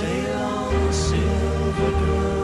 Sail on, silver girl.